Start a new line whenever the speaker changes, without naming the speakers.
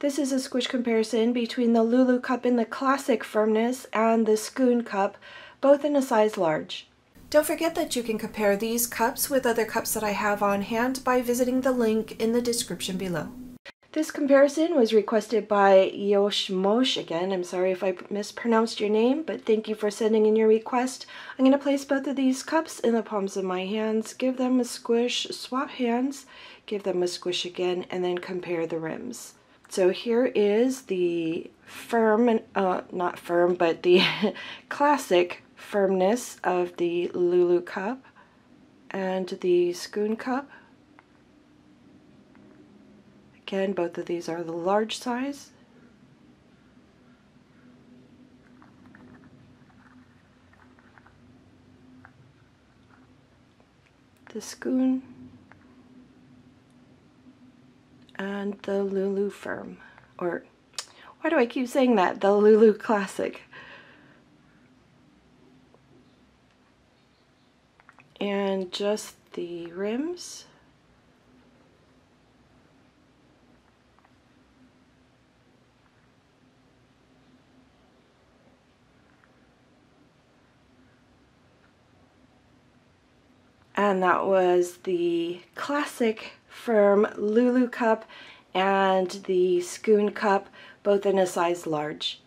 This is a squish comparison between the LouLou cup in the classic firmness and the Sckoon cup, both in a size large. Don't forget that you can compare these cups with other cups that I have on hand by visiting the link in the description below. This comparison was requested by Yoshmosh. Again, I'm sorry if I mispronounced your name, but thank you for sending in your request. I'm going to place both of these cups in the palms of my hands, give them a squish, swap hands, give them a squish again, and then compare the rims. So here is the firm, uh, not firm, but the classic firmness of the LouLou cup and the Sckoon cup. Again, both of these are the large size. The Sckoon and the LouLou Firm, or why do I keep saying that? The LouLou Classic. And just the rims. And that was the classic firm LouLou cup and the Sckoon cup, both in a size large.